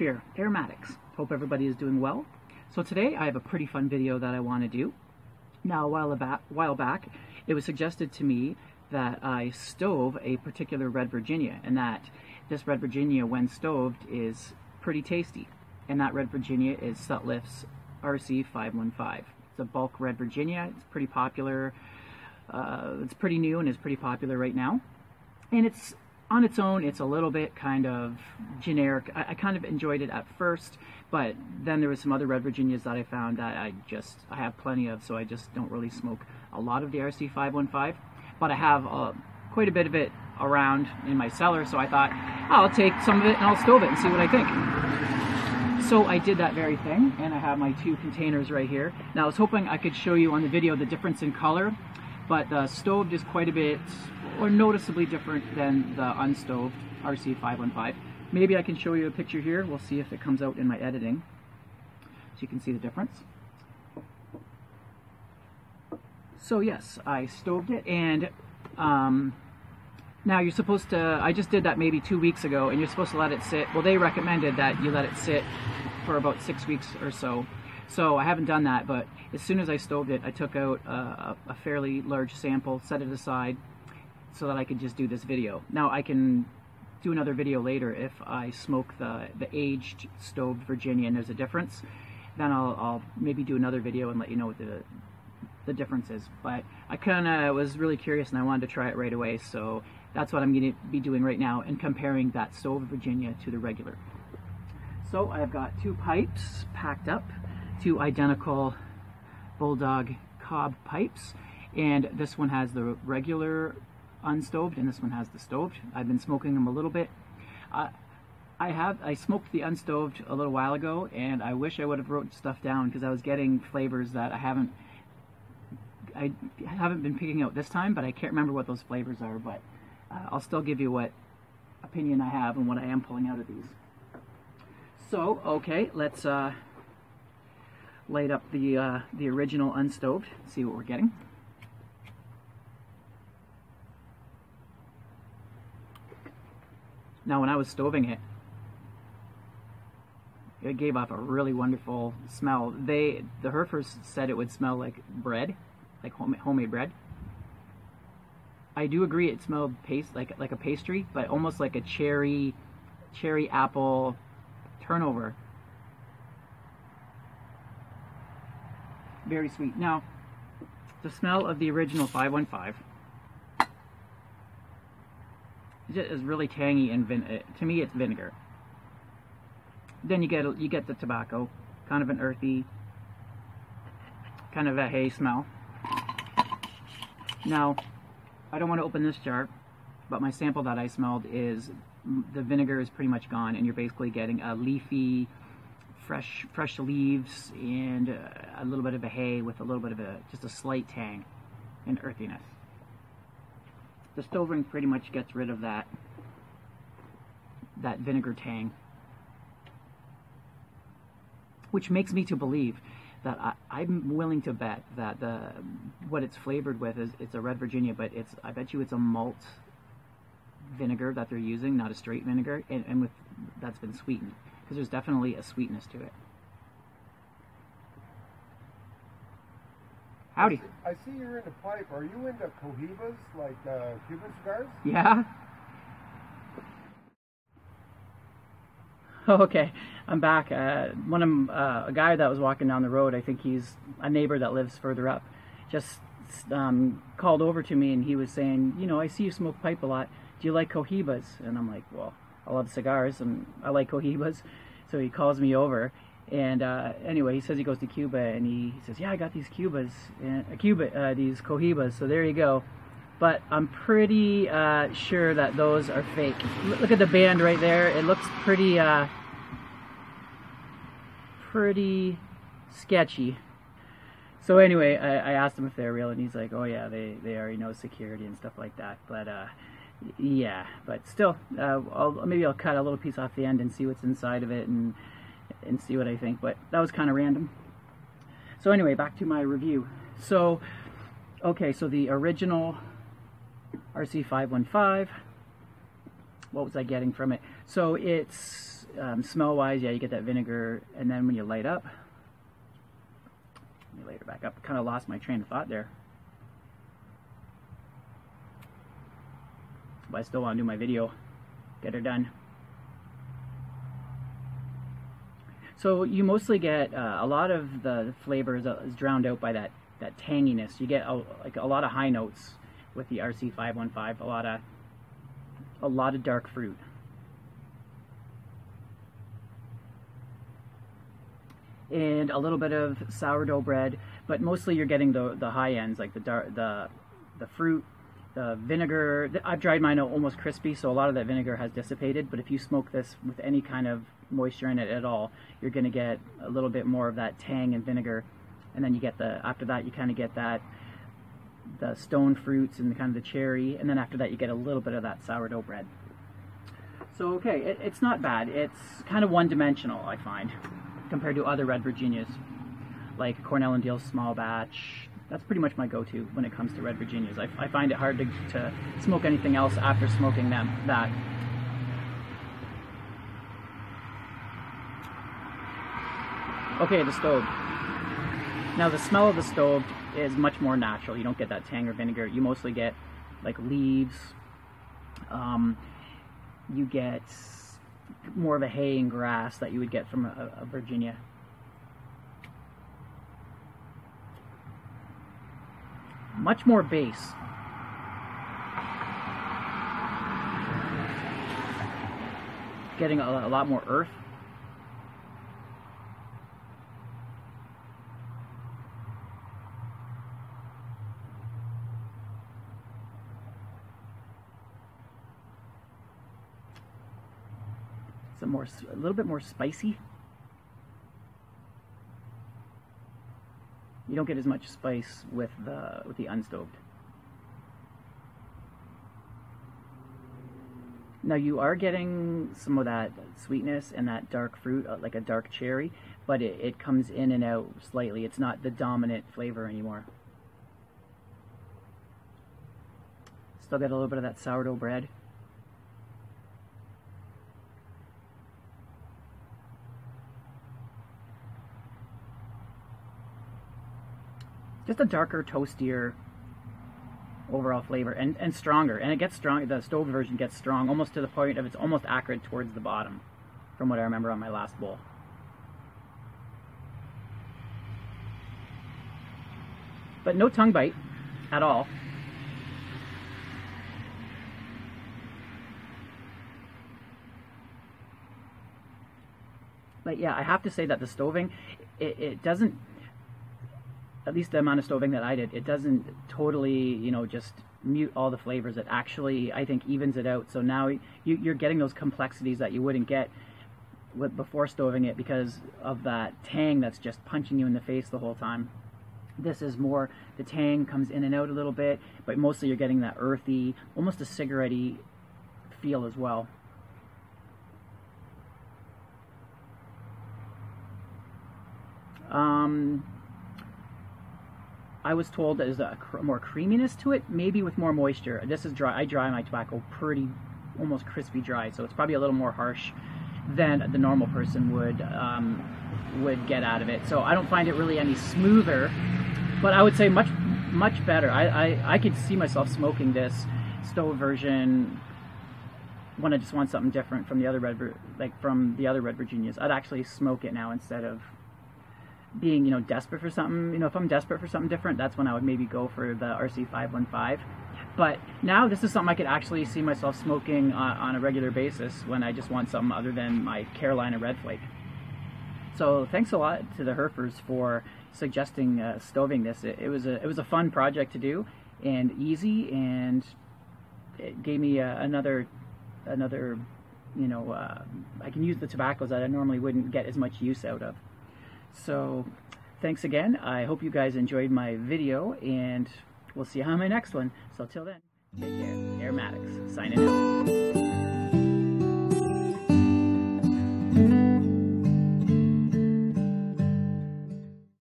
fear, AromatiX. Hope everybody is doing well. So today I have a pretty fun video that I want to do. Now, a while back, while back, it was suggested to me that I stove a particular Red Virginia, and that this Red Virginia, when stoved, is pretty tasty. And that Red Virginia is Sutliff's RC515. It's a bulk Red Virginia. It's pretty popular. Uh, it's pretty new and is pretty popular right now. And it's on its own, it's a little bit kind of generic. I, I, kind of enjoyed it at first, but then there was some other Red Virginias that I found that I just I have plenty of, so I just don't really smoke a lot of the RC515. But I have uh, quite a bit of it around in my cellar, so I thought I'll take some of it and I'll stove it and see what I think. So I did that very thing, and I have my two containers right here. Now I was hoping I could show you on the video the difference in color, but the stoved is quite a bit or noticeably different than the unstoved RC515. Maybe I can show you a picture here. We'll see if it comes out in my editing. So you can see the difference. So yes, I stoved it and um, now you're supposed to, I just did that maybe two weeks ago and you're supposed to let it sit. Well, they recommended that you let it sit for about six weeks or so. So I haven't done that, but as soon as I stoved it, I took out uh, a, a fairly large sample, set it aside, so that I could just do this video. Now I can do another video later if I smoke the, the aged stoved Virginia and there's a difference. Then I'll, I'll maybe do another video and let you know what the, the difference is. But I kind of was really curious and I wanted to try it right away. So that's what I'm going to be doing right now and comparing that stoved Virginia to the regular. So I've got two pipes packed up, two identical Bulldog cob pipes. And this one has the regular unstoved and this one has the stoved. I've been smoking them a little bit. Uh, I have I smoked the unstoved a little while ago and I wish I would have wrote stuff down because I was getting flavors that I haven't I haven't been picking out this time but I can't remember what those flavors are but uh, I'll still give you what opinion I have and what I am pulling out of these. So okay let's uh, light up the uh, the original unstoved see what we're getting. Now when I was stoving it, it gave off a really wonderful smell. They, the Herfers said it would smell like bread, like home, homemade bread. I do agree it smelled paste like like a pastry, but almost like a cherry, cherry apple turnover. Very sweet. Now, the smell of the original 515 is really tangy and uh, to me it's vinegar. Then you get you get the tobacco, kind of an earthy, kind of a hay smell. Now, I don't want to open this jar, but my sample that I smelled is the vinegar is pretty much gone, and you're basically getting a leafy, fresh fresh leaves and uh, a little bit of a hay with a little bit of a just a slight tang and earthiness. The stoving pretty much gets rid of that that vinegar tang. Which makes me to believe that I, am willing to bet that the what it's flavored with is it's a red Virginia, but it's I bet you it's a malt vinegar that they're using, not a straight vinegar, and, and with that's been sweetened because there's definitely a sweetness to it. Howdy. I see you're into pipe. Are you into cohibas, like uh, Cuban cigars? Yeah. okay, I'm back. Uh, one of uh, a guy that was walking down the road. I think he's a neighbor that lives further up. Just um, called over to me and he was saying, you know, I see you smoke pipe a lot. Do you like cohibas? And I'm like, well, I love cigars and I like cohibas. So he calls me over and uh, anyway, he says he goes to Cuba, and he, says, "Yeah, I got these Cubas, and uh, Cuba, uh, these Cohibas." So there you go. But I'm pretty uh, sure that those are fake. Look at the band right there. It looks pretty, uh, pretty sketchy. So anyway, I, I, asked him if they're real, and he's like, "Oh yeah, they they already know security and stuff like that." But uh, yeah, but still, I'll, maybe I'll cut a little piece off the end and see what's inside of it and and see what I think, but that was kind of random. So anyway, back to my review. So, okay, so the original RC515, what was I getting from it? So it's um, smell wise, yeah, you get that vinegar, and then when you light up, let me light it back up. Kind of lost my train of thought there. But I still want to do my video, get her done. So you mostly get uh, a lot of the flavors is drowned out by that that tanginess. You get a, like a lot of high notes with the RC515. A lot of a lot of dark fruit. and a little bit of sourdough bread, but mostly you're getting the the high ends, like the dark, the the fruit, the vinegar. I've dried mine almost crispy, so a lot of that vinegar has dissipated. But if you smoke this with any kind of moisture in it at all, you're going to get a little bit more of that tang and vinegar, and then you get the after that you kind of get that the stone fruits and the kind of the cherry, and then after that you get a little bit of that sourdough bread. So okay, it, it's not bad. It's kind of one-dimensional, I find compared to other red Virginias, like Cornell and Diehl's small batch. That's pretty much my go-to when it comes to red Virginias. I, I find it hard to, to smoke anything else after smoking them. That Okay, the stove. Now the smell of the stove is much more natural. You don't get that tang or vinegar. You mostly get like leaves. Um, you get more of a hay and grass that you would get from a, a Virginia. Much more base. Getting a, a lot more earth. some more, a little bit more spicy. You don't get as much spice with the with the unstoved. Now you are getting some of that sweetness and that dark fruit, uh, like a dark cherry, but it, it comes in and out slightly. It's not the dominant flavor anymore. Still got a little bit of that sourdough bread. Just a darker, toastier overall flavor and, and stronger. And it gets strong, the stove version gets strong almost to the point of it's almost acrid towards the bottom from what I remember on my last bowl. But no tongue bite at all. But yeah, I have to say that the stoving, it, it doesn't at least the amount of stoving that I did, it doesn't totally, you know, just mute all the flavors. It actually, I think, evens it out. So now you, are getting those complexities that you wouldn't get with before stoving it because of that tang that's just punching you in the face the whole time. This is more, the tang comes in and out a little bit, but mostly you're getting that earthy, almost a cigarette feel as well. Um, I was told there's a cr more creaminess to it, maybe with more moisture. This is dry. I dry my tobacco pretty, almost crispy dry, so it's probably a little more harsh than the normal person would um, would get out of it. So I don't find it really any smoother, but I would say much much better. I I, I could see myself smoking this stove version when I just want something different from the other red like from the other red Virginias. I'd actually smoke it now instead of being, you know, desperate for something, you know, if I'm desperate for something different, that's when I would maybe go for the RC515. But now this is something I could actually see myself smoking on, on a regular basis when I just want something other than my Carolina Red Flake. So thanks a lot to the Herfers for suggesting uh, stoving this. It, it, was a it was a fun project to do and easy, and it gave me uh, another another you know uh, I can use the tobaccos that I normally wouldn't get as much use out of. So thanks again. I hope you guys enjoyed my video and we'll see you on my next one. So till then, take care. AromatiX signing out.